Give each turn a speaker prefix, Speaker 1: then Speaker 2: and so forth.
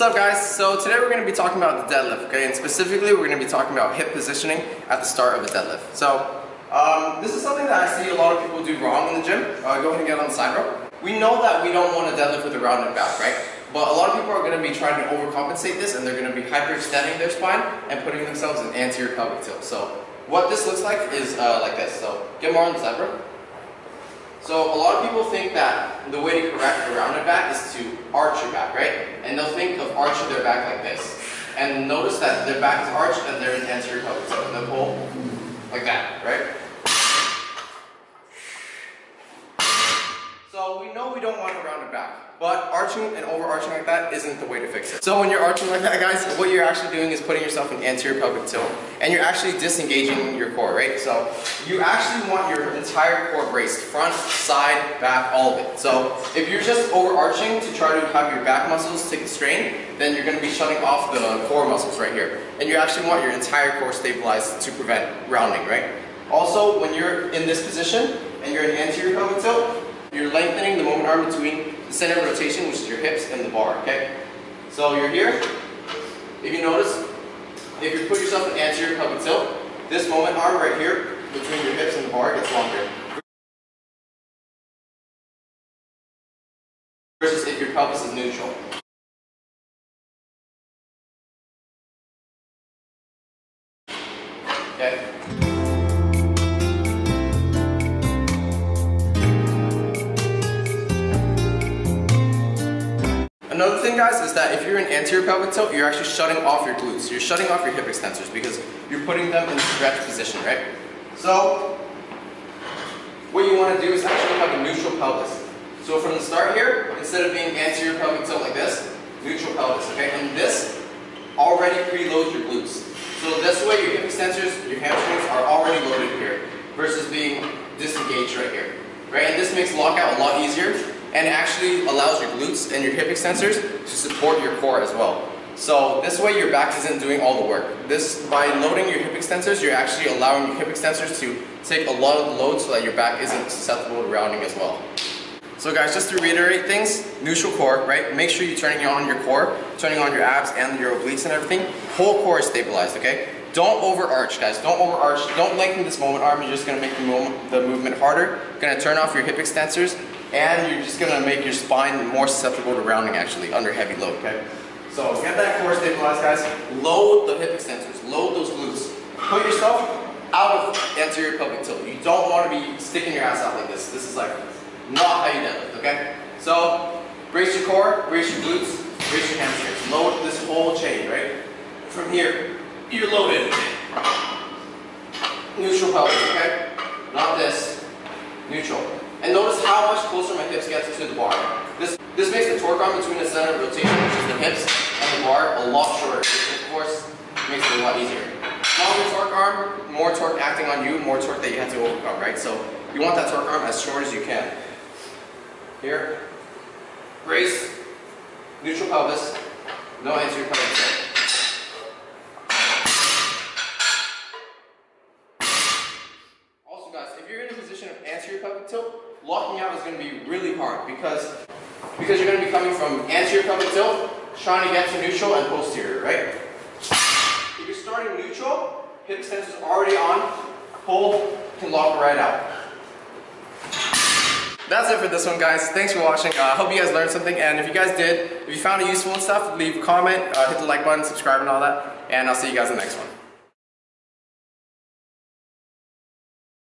Speaker 1: What's up guys? So today we're going to be talking about the deadlift, okay? And specifically we're going to be talking about hip positioning at the start of a deadlift. So um, this is something that I see a lot of people do wrong in the gym. Uh, go ahead and get on the side row. We know that we don't want to deadlift with a rounded back, right? But a lot of people are going to be trying to overcompensate this and they're going to be hyperextending their spine and putting themselves in anterior pelvic tilt. So what this looks like is uh, like this. So get more on the side row. So a lot of people think that the way to correct a rounded back is to arch your back, right? And they'll think of arching their back like this. And notice that their back is arched and they're in anterior pelvic tilt. They'll pull like that, right? So we know we don't want to round rounded back, but arching and overarching like that isn't the way to fix it. So when you're arching like that, guys, what you're actually doing is putting yourself in anterior pelvic tilt, and you're actually disengaging your core, right? So you actually want your entire core braced, front, side, back, all of it. So if you're just overarching to try to have your back muscles take the strain, then you're gonna be shutting off the core muscles right here. And you actually want your entire core stabilized to prevent rounding, right? Also, when you're in this position, and you're in anterior pelvic tilt, you're lengthening the moment arm between the center of rotation, which is your hips, and the bar, okay? So you're here. If you notice, if you put yourself in anterior pelvic tilt, this moment arm right here, between your hips and the bar, gets longer. Versus if your pelvis is neutral. Okay? Guys is that if you're in anterior pelvic tilt, you're actually shutting off your glutes. You're shutting off your hip extensors because you're putting them in stretch position, right? So, what you want to do is actually have a neutral pelvis. So from the start here, instead of being anterior pelvic tilt like this, neutral pelvis, okay? And this already preloads your glutes. So this way your hip extensors, your hamstrings are already loaded here versus being disengaged right here, right? And this makes lockout a lot easier and actually allows your glutes and your hip extensors to support your core as well. So this way your back isn't doing all the work. This By loading your hip extensors, you're actually allowing your hip extensors to take a lot of the load so that your back isn't susceptible to rounding as well. So guys, just to reiterate things, neutral core, right? Make sure you're turning on your core, turning on your abs and your obliques and everything. Whole core is stabilized, okay? Don't overarch, guys. Don't overarch. Don't lengthen this moment arm. You're just to make the, moment, the movement harder. To turn off your hip extensors and you're just gonna make your spine more susceptible to rounding actually under heavy load, okay? So get that core stabilized, guys. Load the hip extensors, load those glutes. Put yourself out of anterior pelvic tilt. You don't want to be sticking your ass out like this. This is like not how you deadlift, okay? So brace your core, brace your glutes, brace your hamstrings. Load this whole chain, right? From here, you're loaded. Neutral pelvis, okay? Not this. Neutral. And notice how much closer my hips get to the bar. This, this makes the torque arm between the center of rotation, which is the hips, and the bar a lot shorter, which of course makes it a lot easier. Longer torque arm, more torque acting on you, more torque that you have to overcome, right? So you want that torque arm as short as you can. Here, brace, neutral pelvis, no anterior pelvis. Also guys, if you're in a position of anterior pelvic tilt, locking out is going to be really hard because, because you're going to be coming from anterior pelvic tilt, trying to get to neutral and posterior, right? If you're starting neutral, hip extensors already on, pull, can lock right out. That's it for this one, guys. Thanks for watching. I uh, hope you guys learned something. And if you guys did, if you found it useful and stuff, leave a comment, uh, hit the like button, subscribe and all that. And I'll see you guys in the next one.